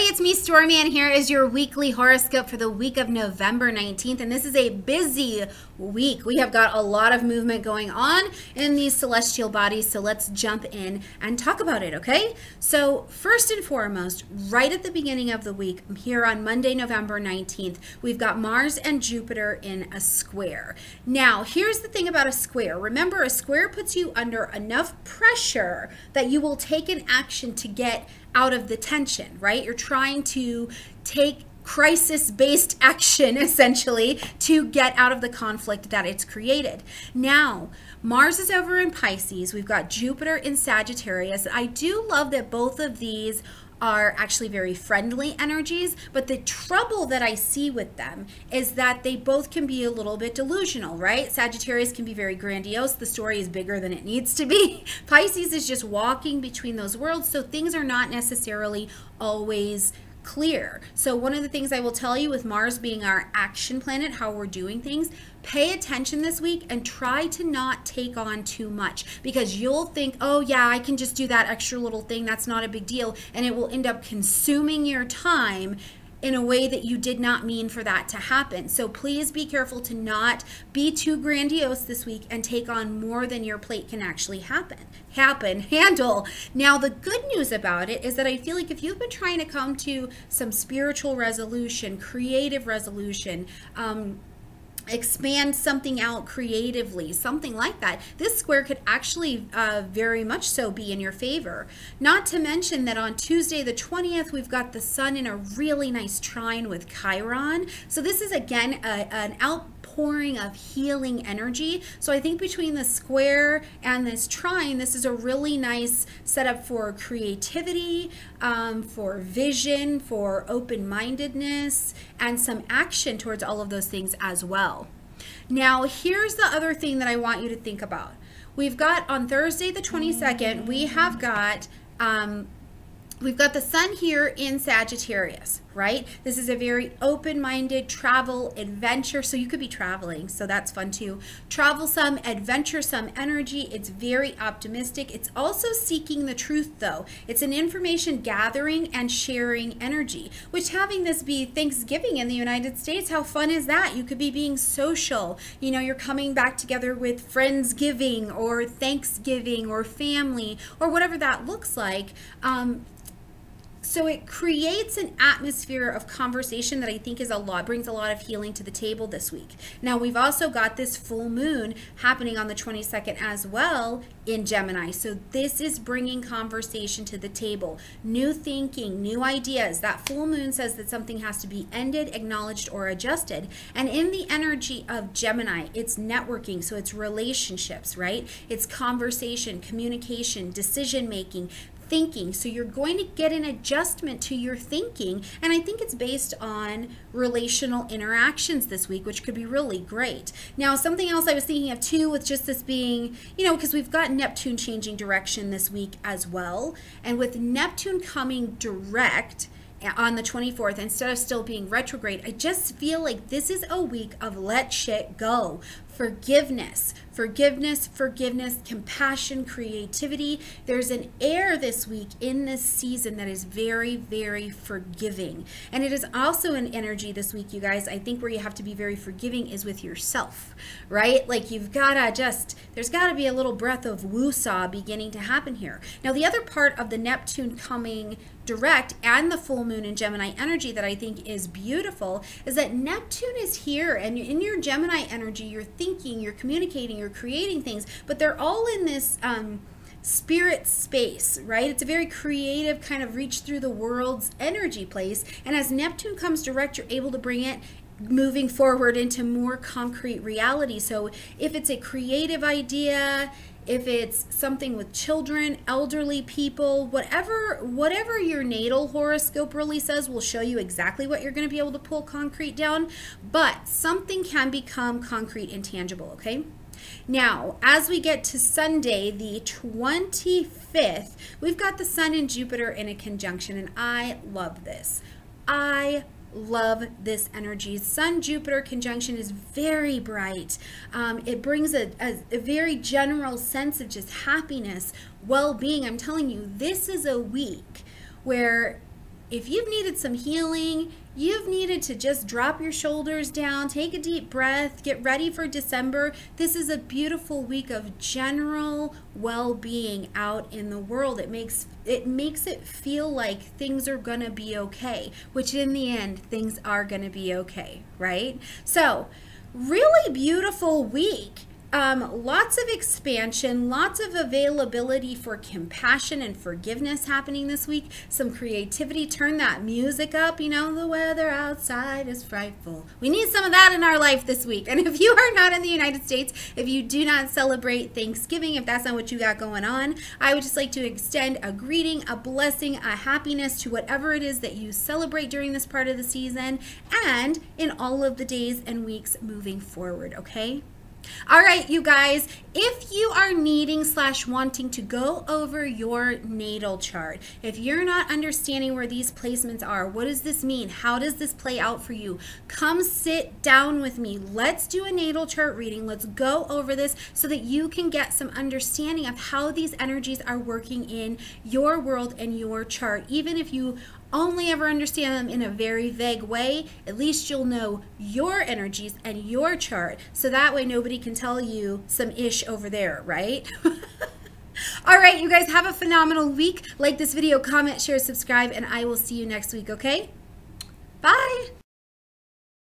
everybody, it's me, Stormie, and here is your weekly horoscope for the week of November 19th. And this is a busy week. We have got a lot of movement going on in these celestial bodies, so let's jump in and talk about it, okay? So, first and foremost, right at the beginning of the week, here on Monday, November 19th, we've got Mars and Jupiter in a square. Now, here's the thing about a square. Remember, a square puts you under enough pressure that you will take an action to get out of the tension, right? You're trying to take crisis based action essentially to get out of the conflict that it's created. Now, Mars is over in Pisces. We've got Jupiter in Sagittarius. I do love that both of these are actually very friendly energies, but the trouble that I see with them is that they both can be a little bit delusional, right? Sagittarius can be very grandiose. The story is bigger than it needs to be. Pisces is just walking between those worlds, so things are not necessarily always clear. So one of the things I will tell you with Mars being our action planet, how we're doing things, pay attention this week and try to not take on too much because you'll think, oh yeah, I can just do that extra little thing. That's not a big deal. And it will end up consuming your time in a way that you did not mean for that to happen. So please be careful to not be too grandiose this week and take on more than your plate can actually happen. Happen, handle. Now the good news about it is that I feel like if you've been trying to come to some spiritual resolution, creative resolution, um, expand something out creatively, something like that, this square could actually uh, very much so be in your favor. Not to mention that on Tuesday the 20th, we've got the sun in a really nice trine with Chiron. So this is again a, an out pouring of healing energy. So I think between the square and this trine, this is a really nice setup for creativity, um, for vision, for open-mindedness, and some action towards all of those things as well. Now, here's the other thing that I want you to think about. We've got on Thursday the 22nd, we have got um, we've got the sun here in Sagittarius right? This is a very open-minded travel adventure. So you could be traveling, so that's fun too. Travel-some, adventuresome energy. It's very optimistic. It's also seeking the truth though. It's an information gathering and sharing energy, which having this be Thanksgiving in the United States, how fun is that? You could be being social. You know, you're coming back together with Friendsgiving or Thanksgiving or family or whatever that looks like. Um, so it creates an atmosphere of conversation that I think is a lot brings a lot of healing to the table this week. Now we've also got this full moon happening on the 22nd as well in Gemini. So this is bringing conversation to the table, new thinking, new ideas. That full moon says that something has to be ended, acknowledged or adjusted. And in the energy of Gemini, it's networking, so it's relationships, right? It's conversation, communication, decision making, thinking. So you're going to get an adjustment to your thinking. And I think it's based on relational interactions this week, which could be really great. Now, something else I was thinking of too with just this being, you know, because we've got Neptune changing direction this week as well. And with Neptune coming direct, eh, on the 24th instead of still being retrograde. I just feel like this is a week of let shit go forgiveness, forgiveness, forgiveness, compassion, creativity. There's an air this week in this season that is very, very forgiving. And it is also an energy this week, you guys, I think where you have to be very forgiving is with yourself, right? Like you've got to just, there's got to be a little breath of woosah beginning to happen here. Now, the other part of the Neptune coming direct and the full moon in Gemini energy that I think is beautiful is that Neptune is here and in your Gemini energy, you're thinking, you're communicating, you're creating things, but they're all in this um, spirit space, right? It's a very creative kind of reach through the world's energy place. And as Neptune comes direct, you're able to bring it moving forward into more concrete reality. So if it's a creative idea, if it's something with children, elderly people, whatever whatever your natal horoscope really says will show you exactly what you're going to be able to pull concrete down, but something can become concrete and tangible, okay? Now, as we get to Sunday, the 25th, we've got the Sun and Jupiter in a conjunction, and I love this. I love this energy. Sun Jupiter conjunction is very bright. Um, it brings a, a, a very general sense of just happiness, well being. I'm telling you, this is a week where if you've needed some healing, you've needed to just drop your shoulders down, take a deep breath, get ready for December. This is a beautiful week of general well-being out in the world. It makes it makes it feel like things are going to be okay, which in the end things are going to be okay, right? So, really beautiful week um, lots of expansion, lots of availability for compassion and forgiveness happening this week. Some creativity. Turn that music up. You know, the weather outside is frightful. We need some of that in our life this week. And if you are not in the United States, if you do not celebrate Thanksgiving, if that's not what you got going on, I would just like to extend a greeting, a blessing, a happiness to whatever it is that you celebrate during this part of the season and in all of the days and weeks moving forward, okay? All right, you guys, if you are needing slash wanting to go over your natal chart, if you're not understanding where these placements are, what does this mean? How does this play out for you? Come sit down with me. Let's do a natal chart reading. Let's go over this so that you can get some understanding of how these energies are working in your world and your chart. Even if you only ever understand them in a very vague way, at least you'll know your energies and your chart. So that way nobody can tell you some ish over there, right? All right, you guys have a phenomenal week. Like this video, comment, share, subscribe, and I will see you next week, okay? Bye.